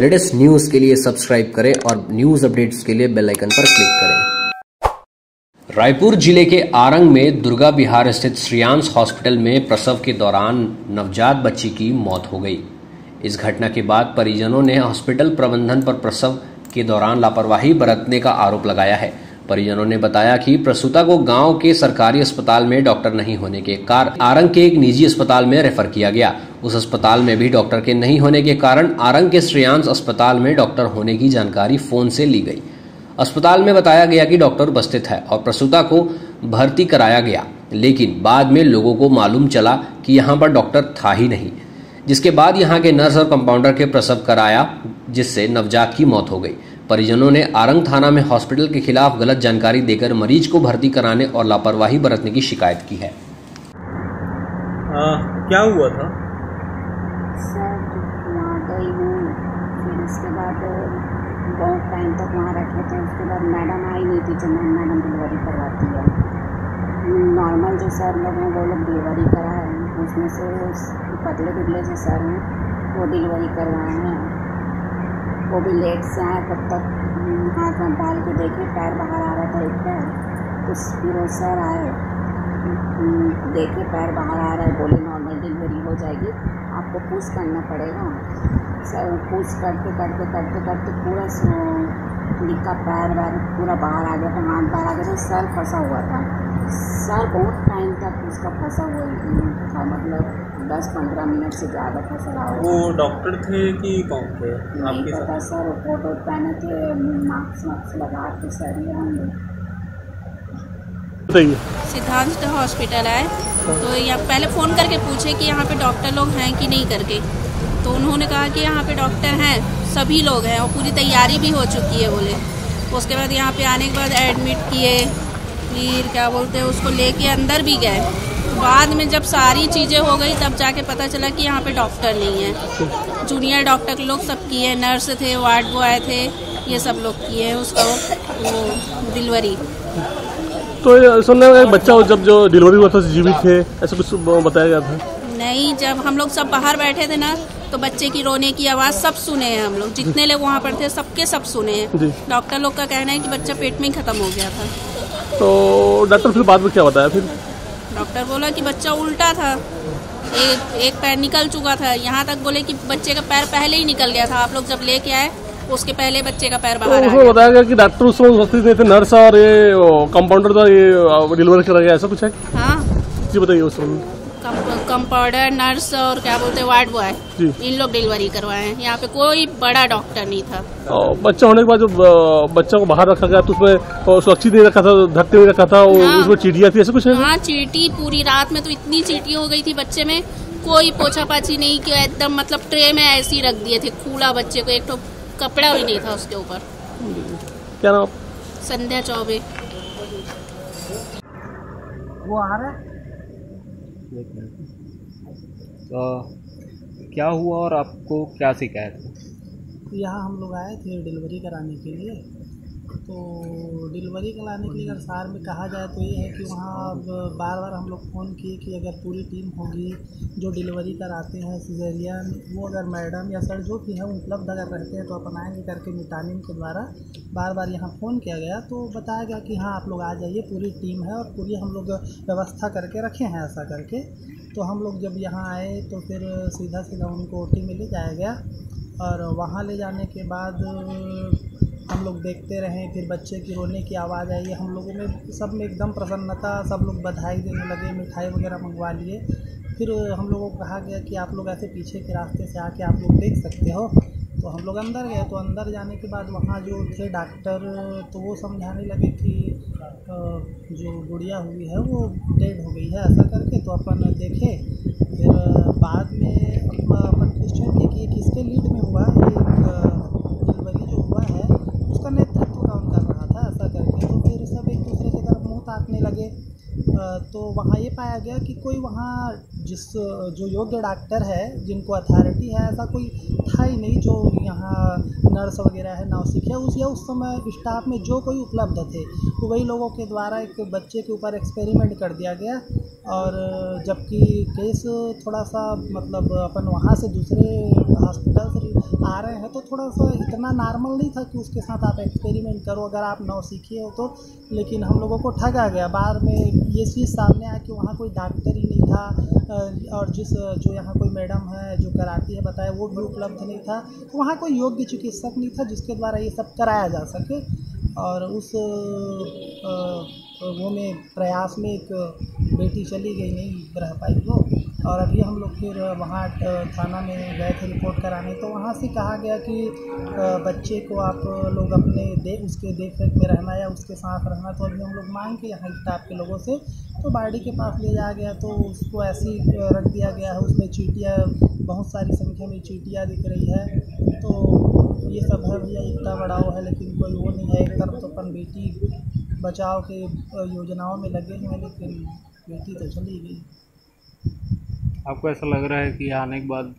Latest news के लिए subscribe करें और न्यूज़ अपडेट्स के लिए बेल आइकन पर क्लिक करें। रायपुर ज़िले के आरंग में दुर्गा बिहार स्थित श्रियांश हॉस्पिटल में प्रसव के दौरान नवजात बच्ची की मौत हो गई। इस घटना के बाद परिजनों ने हॉस्पिटल प्रबंधन पर प्रसव के दौरान लापरवाही बरतने का आरोप लगाया है। परिजनों ने बताया कि प्रसूता को गाँव के सरकारी अस्पताल में डॉक्टर नहीं होने के कारण आरंग के एक निजी अस्पताल में रेफर किया गया उस अस्पताल में भी डॉक्टर के नहीं होने के कारण आरंग के श्रेयांश अस्पताल में डॉक्टर होने की जानकारी फ़ोन से ली गई। अस्पताल में बताया गया कि डॉक्टर उपस्थित है और प्रसूता को भर्ती कराया गया लेकिन बाद में लोगों को मालूम चला कि यहाँ पर डॉक्टर था ही नहीं जिसके बाद यहाँ के नर्स और कंपाउंडर के प्रसव कराया जिससे नवजात की मौत हो गई। परिजनों ने आरंग थाना में हॉस्पिटल के खिलाफ गलत जानकारी देकर मरीज़ को भर्ती कराने और लापरवाही बरतने की शिकायत की है। आ, क्या हुआ था? सर वहाँ गई हूँ फिर उसके बाद बहुत टाइम तक वहाँ रखे थे उसके बाद मैडम आई नहीं थी जो मैम मैडम डिलीवरी करवाती है नॉर्मल जो सर लोग हैं वो लोग डिलीवरी कराए उसमें से पतले दुबले जो सर हैं वो डिलीवरी करवाए हैं वो भी लेट से आए तब तक। हाथ में डाल के देखे, पैर बाहर आ रहा था एक। पैर तो फिर वो सर आए देखे पैर बाहर आ रहा है बोले नॉर्मल डिलीवरी हो जाएगी। आपको पुश करना पड़ेगा। सर पुश करते करते करते करते पूरा लिखा पैर वैर पूरा बाहर आ गया था हाथ बाहर आ गया था सर फंसा हुआ था। सर बहुत टाइम तक उसका फंसा हुआ था मतलब दस पंद्रह मिनट से ज़्यादा फंसा रहा वो डॉक्टर थे कि कौन थे? आपके पता सर वोट पहने थे मास्क वास्क लगा के सर ये होंगे। बताइए। सिद्धांत हॉस्पिटल है तो यहाँ पहले फ़ोन करके पूछे कि यहाँ पे डॉक्टर लोग हैं कि नहीं करके। तो उन्होंने कहा कि यहाँ पे डॉक्टर हैं, सभी लोग हैं और पूरी तैयारी भी हो चुकी है बोले। उसके बाद यहाँ पे आने के बाद एडमिट किए, फिर क्या बोलते हैं, उसको लेके अंदर भी गए। बाद में जब सारी चीज़ें हो गई, तब जाके पता चला कि यहाँ पे डॉक्टर नहीं है। जूनियर डॉक्टर लोग सब किए, नर्स थे, वार्ड बॉय थे, ये सब लोग किए उसका वो डिलीवरी तो सुनने में एक बच्चा जब जो डिलीवरी हुआ था जीवित थे ऐसा कुछ बताया गया था? नहीं जब हम लोग सब बाहर बैठे थे ना तो बच्चे की रोने की आवाज़ सब सुने हैं हम लोग। जितने लोग वहाँ पर थे सबके सब सुने हैं। डॉक्टर लोग का कहना है कि बच्चा पेट में ही खत्म हो गया था। तो डॉक्टर फिर बाद में क्या बताया फिर? डॉक्टर बोला कि बच्चा उल्टा था। एक एक पैर निकल चुका था। यहाँ तक बोले कि बच्चे का पैर पहले ही निकल गया था। आप लोग जब लेके आए उसके पहले बच्चे का पैर तो बाहर उसमें बताया गया कि डॉक्टर उस समय उपस्थित नहीं थे नर्स और ये कंपाउंडर था ये डिलीवरी करा गया ऐसा कुछ है? हाँ। जी बताइए उस कंपाउंडर नर्स और क्या बोलते हैं वार्ड बॉय इन लोग डिलीवरी करवाए हैं। यहाँ पे कोई बड़ा डॉक्टर नहीं था। बच्चा होने के बाद जब बच्चा को बाहर रखा गया तो उसमें सुरक्षित नहीं रखा था धक्के नहीं रखा था हाँ। उसमें चीटियाँ थी ऐसा कुछ है? हाँ चीटी पूरी रात में तो इतनी चीटी हो गई थी बच्चे में कोई पोछा पाछी नहीं कि एकदम मतलब ट्रे में ऐसे ही रख दिए थे कूड़ा बच्चे को एक तो कपड़ा भी नहीं था उसके ऊपर। क्या नाम? संध्या चौबे। वो आ रहा है? तो क्या हुआ और आपको क्या शिकायत है? तो यहाँ हम लोग आए थे डिलीवरी कराने के लिए। तो डिलीवरी कराने के लिए अगर सार में कहा जाए तो ये है कि वहाँ बार बार हम लोग फ़ोन किए कि अगर पूरी टीम होगी जो डिलीवरी कराते हैं सिजेरियन वो अगर मैडम या सर जो भी है उपलब्ध अगर रहते हैं तो अपन आएँगे करके मितानिन के द्वारा बार बार यहाँ फ़ोन किया गया। तो बताया गया कि हाँ आप लोग आ जाइए, पूरी टीम है और पूरी हम लोग व्यवस्था करके रखे हैं ऐसा करके। तो हम लोग जब यहाँ आए तो फिर सीधा सीधा उनको ओटी में ले जाया गया और वहाँ ले जाने के बाद हम लोग देखते रहे, फिर बच्चे की रोने की आवाज़ आई। हम लोगों में सब में एकदम प्रसन्नता, सब लोग बधाई देने लगे, मिठाई वगैरह मंगवा लिए। फिर हम लोगों को कहा गया कि आप लोग ऐसे पीछे के रास्ते से आके आप लोग देख सकते हो। तो हम लोग अंदर गए तो अंदर जाने के बाद वहाँ जो थे डॉक्टर तो वो समझाने लगे कि जो गुड़िया हुई है, वो डेड हो गई है, ऐसा करके। तो अपन देखे, फिर बाद में अपन अपन क्वेश्चन किए कि ये किसके लीड में हुआ ये डिलीवरी जो हुआ है उसका नेतृत्व कौन कर रहा था ऐसा करके तो फिर सब एक दूसरे की तरफ़ मुँह ताकने लगे अ, तो वहाँ ये पाया गया कि कोई वहाँ जिस, जो योग्य डॉक्टर है, जिनको अथॉरिटी है, ऐसा कोई था ही नहीं जो यहाँ नर्स वगैरह है नौसिखिया उस, या उस समय स्टाफ में जो कोई उपलब्ध थे तो वही लोगों के द्वारा एक बच्चे के ऊपर एक्सपेरिमेंट कर दिया गया। और जबकि केस थोड़ा सा मतलब अपन वहाँ से दूसरे हॉस्पिटल से आ रहे हैं तो थोड़ा सा इतना नॉर्मल नहीं था कि उसके साथ आप एक्सपेरिमेंट करो, अगर आप नौसीखिए हो तो। लेकिन हम लोगों को ठगा गया। बाद में ये चीज़ सामने आया कि वहाँ कोई डॉक्टर ही नहीं था और जिस, जो यहाँ कोई मैडम है, जो कराती है, बताया वो भी उपलब्ध नहीं था। तो वहाँ कोई योग्य चिकित्सक नहीं था जिसके द्वारा ये सब कराया जा सके। और उस अ, वो में प्रयास में एक बेटी चली गई नहीं रह पाई वो। और अभी हम लोग फिर वहाँ थाना में गए थे रिपोर्ट कराने। तो वहाँ से कहा गया कि बच्चे को आप लोग अपने दे उसके देख रेख में रहना या उसके साथ रहना। तो अभी हम लोग मांग के यहाँ स्टाफ के लोगों से तो बाड़ी के पास ले जाया गया। तो उसको ऐसे ही रख दिया गया है। उसमें चीटियाँ बहुत सारी संख्या में चीटियाँ दिख रही है। तो ये सब है भैया इतना बड़ाव है लेकिन कोई वो नहीं है। एक तरफ़ तो अपन बेटी बचाव के योजनाओं में लगे हैं लेकिन बेटी तो चली गई। आपको ऐसा लग रहा है कि आने के बाद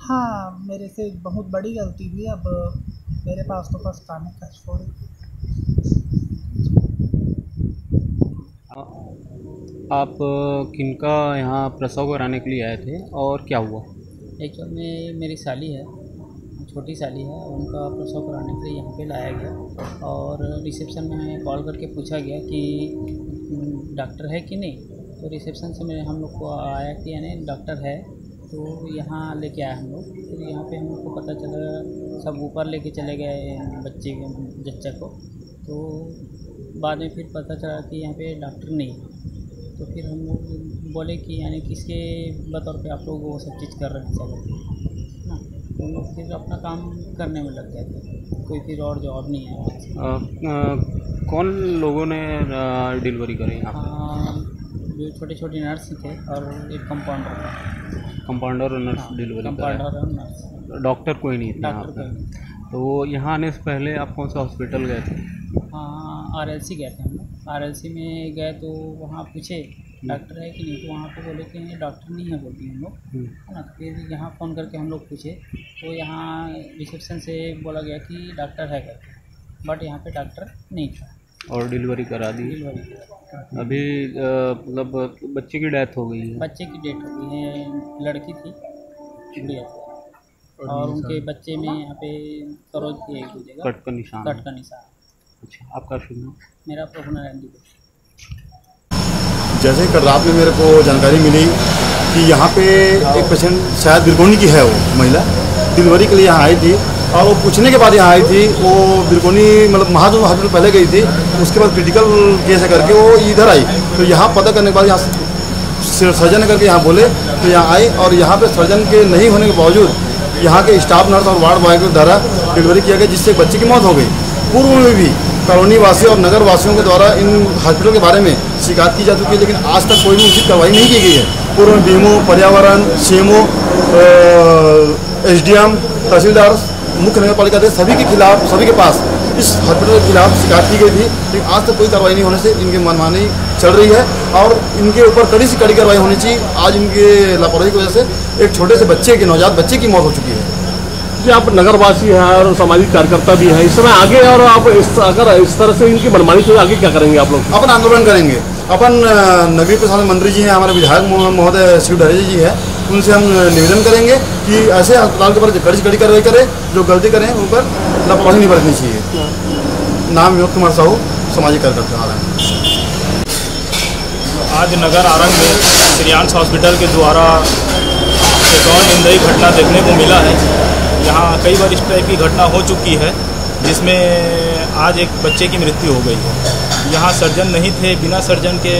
हाँ मेरे से बहुत बड़ी गलती हुई। अब मेरे पास तो बस खाने का छोड़ आप किनका यहाँ प्रसव कराने के लिए आए थे और क्या हुआ? एक्चुअल में मेरी साली है। छोटी साली है उनका प्रसव कराने के लिए यहाँ पे लाया गया। और रिसेप्शन में कॉल करके पूछा गया कि "हम्म, डॉक्टर है कि नहीं? तो रिसेप्शन से मेरे हम लोग को आया कि यानी डॉक्टर है। तो यहाँ लेके आए हम लोग। फिर यहाँ पे हम लोग को पता चला सब ऊपर लेके चले गए बच्चे के जच्चा को। तो बाद में फिर पता चला कि यहाँ पे डॉक्टर नहीं है। तो फिर हम लोग बोले कि यानी किसके बतौर पे आप लोग वो सब चीज़ कर रहे थे ना तो लोग फिर अपना काम करने में लग गए थे। कोई फिर और जॉब नहीं है। अ, अ, कौन लोगों ने डिलीवरी करी यहाँ जो छोटे छोटे नर्स थे और एक कंपाउंडर कंपाउंडर और नर्स डिलीवरी कंपाउंडर और नर्स डॉक्टर कोई नहीं था डॉक्टर तो वो यहाँ आने से पहले आप कौन सा हॉस्पिटल गए थे? हाँ आर एल सी गए थे हम। आर एल सी में गए तो वहाँ पूछे डॉक्टर है कि नहीं तो वहाँ पे बोले कि नहीं डॉक्टर नहीं है बोलती हम लोग। हम्म, है ना तो फिर यहाँ फ़ोन करके हम लोग पूछे तो यहाँ रिसेप्शन से बोला गया कि डॉक्टर है करके बट यहाँ पे डॉक्टर नहीं था। और डिलीवरी करा दी? डिलीवरी अभी मतलब बच्चे की डेथ हो गई है। बच्चे की डेथ हो गई है लड़की थी गुड़िया थी। और उनके बच्चे में यहाँ पे करोज थी एक कट का निशान। कट का निशान। अच्छा आपका शुभ नाम? मेरा प्रोफेशनल एंडी जैसे कल रात में मेरे को जानकारी मिली कि यहाँ पे एक पेशेंट शायद बिरकोनी की है वो महिला। डिलीवरी के लिए यहाँ आई थी और वो पूछने के बाद यहाँ आई थी, वो बिरकोनी मतलब महाजन हॉस्पिटल पहले गई थी, उसके बाद क्रिटिकल केस है करके वो इधर आई। तो यहाँ पता करने के बाद यहाँ सर्जन करके यहाँ बोले तो यहाँ आई और यहाँ पे सर्जन के नहीं होने के बावजूद यहाँ के स्टाफ नर्स और वार्ड बॉय के द्वारा डिलीवरी किया गया, जिससे बच्चे की मौत हो गई। पूर्व में भी कॉलोनी वासी और नगर वासियों के द्वारा इन हॉस्पिटलों के बारे में शिकायत की जा चुकी है लेकिन आज तक कोई भी उचित कार्रवाई नहीं की गई है। पूर्व में बीमो पर्यावरण सीएमओ एसडीएम तहसीलदार मुख्य नगर पालिका अध्यक्ष सभी के खिलाफ सभी के पास इस हॉस्पिटल के खिलाफ शिकायत की गई थी लेकिन आज तक कोई कार्रवाई नहीं होने से इनकी मनमानी चल रही है और इनके ऊपर कड़ी से कड़ी कार्रवाई होनी चाहिए। आज इनके लापरवाही की वजह से एक छोटे से बच्चे की नवजात बच्चे की मौत हो चुकी है। जी आप नगरवासी हैं और सामाजिक कार्यकर्ता भी हैं। इस समय आगे और आप इस अगर इस तरह से इनकी मनमानी तो आगे क्या करेंगे आप लोग? अपन आंदोलन करेंगे। अपन नगरीय प्रशासन मंत्री जी हैं, हमारे विधायक महोदय शिव डहरी जी हैं, उनसे हम निवेदन करेंगे कि ऐसे अस्पताल के ऊपर कड़ी कड़ी कार्रवाई करें, जो गलती करें उन पर लापरवाही नहीं बरतनी चाहिए। नाम विनोद कुमार साहू, सामाजिक कार्यकर्ता आज नगर आरंग में श्रियांश हॉस्पिटल के द्वारा एक और निंदयी घटना देखने को मिला है। यहाँ कई बार इस टाइप की घटना हो चुकी है, जिसमें आज एक बच्चे की मृत्यु हो गई है। यहाँ सर्जन नहीं थे, बिना सर्जन के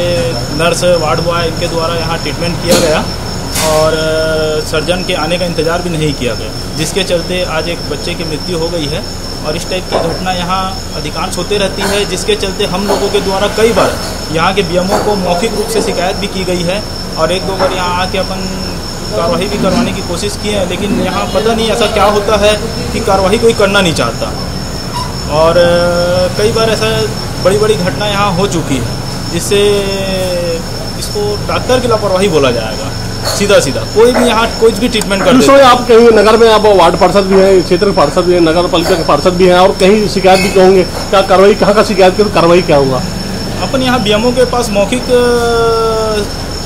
नर्स, वार्ड बॉय इनके द्वारा यहाँ ट्रीटमेंट किया गया और सर्जन के आने का इंतज़ार भी नहीं किया गया, जिसके चलते आज एक बच्चे की मृत्यु हो गई है और इस टाइप की घटना यहाँ अधिकांश होते रहती है, जिसके चलते हम लोगों के द्वारा कई बार यहाँ के बीएमओ को मौखिक रूप से शिकायत भी की गई है और एक दो बार यहाँ आके अपन कार्रवाई भी करवाने की कोशिश की है, लेकिन यहाँ पता नहीं ऐसा क्या होता है कि कार्रवाई कोई करना नहीं चाहता। और कई बार ऐसा बड़ी बड़ी घटना यहाँ हो चुकी है जिससे इसको डॉक्टर की लापरवाही बोला जाएगा सीधा सीधा कोई भी यहाँ कोई भी ट्रीटमेंट कर है। आप कहीं नगर में आप वार्ड पार्षद भी हैं क्षेत्र के पार्षद भी हैं नगर पालिका के पार्षद भी हैं और कहीं शिकायत भी कहोगे क्या कार्रवाई कहाँ का शिकायत की तो कार्रवाई क्या होगा अपन यहाँ बीएमओ के पास मौखिक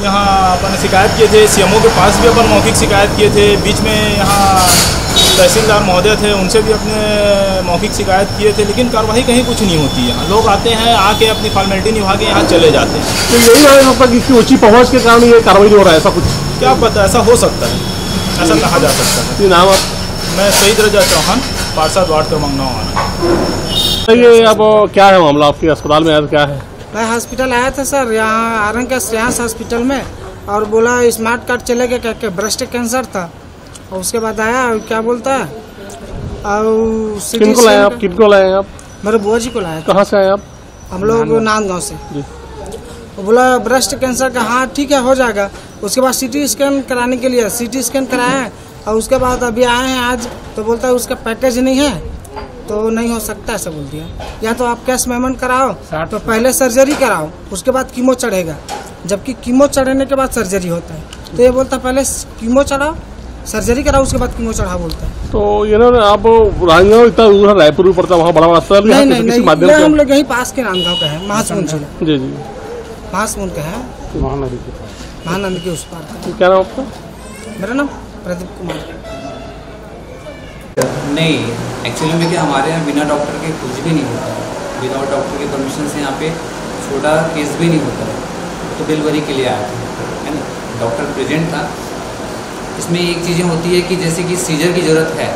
यहाँ अपन शिकायत किए थे सीएमओ के पास भी अपन मौखिक शिकायत किए थे बीच में यहाँ तहसीलदार महोदय थे उनसे भी अपने मौखिक शिकायत किए थे लेकिन कार्रवाई कहीं कुछ नहीं होती। है लोग आते हैं आके अपनी फॉर्मेलिटी निभा के यहाँ चले जाते हैं। तो यही है आपका कि इसकी ऊँची पहुँच के कारण ये कार्रवाई हो रहा है ऐसा कुछ? क्या पता ऐसा हो सकता है। ऐसा कहा जा सकता है। नाम आप? मैं सईद रजा चौहान पार्षद वार्ड क्रमांक नौ आना। ये अब क्या है मामला? आपके अस्पताल में तो क्या है? मैं हॉस्पिटल आया था सर यहाँ आरंग के श्रेयांस हॉस्पिटल में और बोला स्मार्ट कार्ड चले गए क्या ब्रेस्ट कैंसर था। और उसके बाद आया और क्या बोलता है? और किनको लाए आप? किनको लाए आप? मेरे बुआ जी को था। कहाँ से आए आप? हम लोग नांदगांव। से। वो बोला ब्रेस्ट कैंसर का हाँ ठीक है हो जाएगा। उसके बाद सीटी स्कैन कराने के लिए सीटी स्कैन कराया है। और उसके बाद अभी आए हैं आज तो बोलता है उसका पैकेज नहीं है। तो नहीं हो सकता ऐसा बोल दिया। या तो आप कैश पेमेंट कराओ तो पहले सर्जरी कराओ उसके बाद कीमो चढ़ेगा। जबकि कीमो चढ़ने के बाद सर्जरी होता है। तो ये बोलता है पहले कीमो चढ़ाओ सर्जरी कराओ उसके बाद कीमो चढ़ाओ बोलता है? तो ये ना आप राजनांदगांव इतना दूर है रायपुर में पड़ता है वहाँ बड़ा बड़ा अस्पताल भी है नहीं नहीं नहीं से हम लोग यहीं पास के नांदगांव का है महासमुंद जिला। जी जी। महासमुंद का है। महानदी महानंद के उस पार क्या नाम आपका? मेरा नाम प्रदीप कुमार। नहीं एक्चुअली में क्या हमारे यहाँ बिना डॉक्टर के कुछ भी नहीं होता। विदाउट डॉक्टर के परमिशन से यहाँ पे छोटा केस भी नहीं होता। तो डिलीवरी के लिए आया था। है ना? डॉक्टर प्रेजेंट था। इसमें एक चीज़ें होती है कि जैसे कि सीजर की ज़रूरत है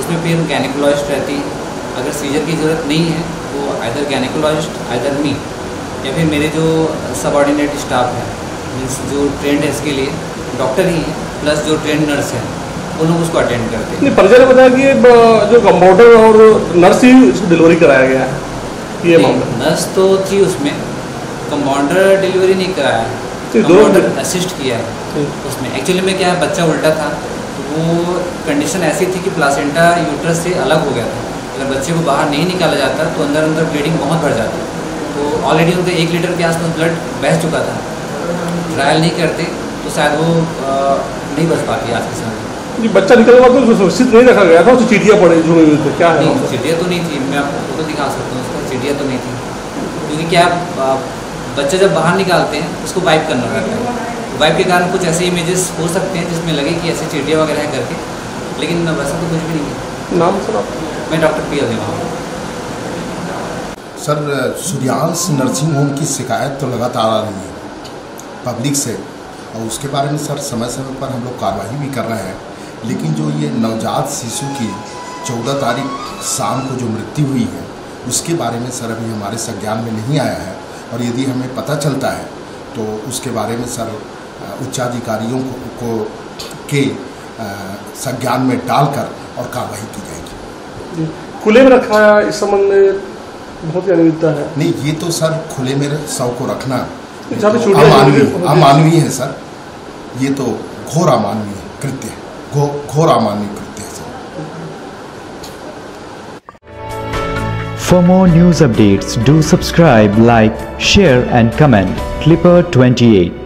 उसमें फिर गैनिकोलॉजिस्ट रहती। है अगर सीजर की ज़रूरत नहीं है तो आइदर गैनिकोलॉजिस्ट आइदर मी या फिर मेरे जो सबॉर्डिनेट स्टाफ है मीन्स जो ट्रेंड है इसके लिए डॉक्टर ही है प्लस जो ट्रेंड नर्स है वो लोग उसको अटेंड करते हैं। नहीं ने बताया कि जो कंपाउंडर और नर्स ही डिलीवरी कराया गया है ये मामला। नर्स तो थी उसमें कंपाउंडर डिलीवरी नहीं कराया असिस्ट किया है उसमें। एक्चुअली में क्या है बच्चा उल्टा था तो वो कंडीशन ऐसी थी कि प्लासेंटा यूट्रस से अलग हो गया था। अगर बच्चे को बाहर नहीं निकाला जाता तो अंदर अंदर ब्लीडिंग बहुत बढ़ जाती। तो ऑलरेडी उनका एक लीटर के आसपास ब्लड बह चुका था। ट्रायल नहीं करते तो शायद वो नहीं बच पाती आज के समय। ये बच्चा निकल बाद तो सुरक्षित नहीं रखा गया था उसकी चीटियाँ पड़ी जुड़ी हुई थी। क्या है नहीं? चिड़िया तो नहीं थी मैं आपको फ़ोटो दिखा सकता हूँ उसका चिड़िया तो नहीं थी। क्योंकि क्या बच्चे जब बाहर निकालते हैं उसको वाइप करना रहता है। वाइप के कारण कुछ ऐसे इमेजेस हो सकते हैं जिसमें लगे कि ऐसे चिड़िया वगैरह है करके लेकिन वैसा तो कुछ भी नहीं है। नाम सर आप मैं doctor P L sir Suryansh nursing home की शिकायत तो लगातार आ रही है पब्लिक से। और उसके बारे में सर समय समय पर हम लोग कार्रवाई भी कर रहे हैं। लेकिन जो ये नवजात शिशु की चौदह तारीख शाम को जो मृत्यु हुई है उसके बारे में सर अभी हमारे संज्ञान में नहीं आया है। और यदि हमें पता चलता है तो उसके बारे में सर उच्चाधिकारियों को, को के संज्ञान में डालकर और कार्रवाई की जाएगी। खुले में रखा है इस संबंध में बहुत ही अनियमितता है। नहीं ये तो सर खुले में शव को रखना तो अमानवीय अमानवीय है सर। ये तो घोर अमानवीय कृत्य है। घोर अमानवीय For more news updates, do subscribe, like, share, and comment. Clipper 28.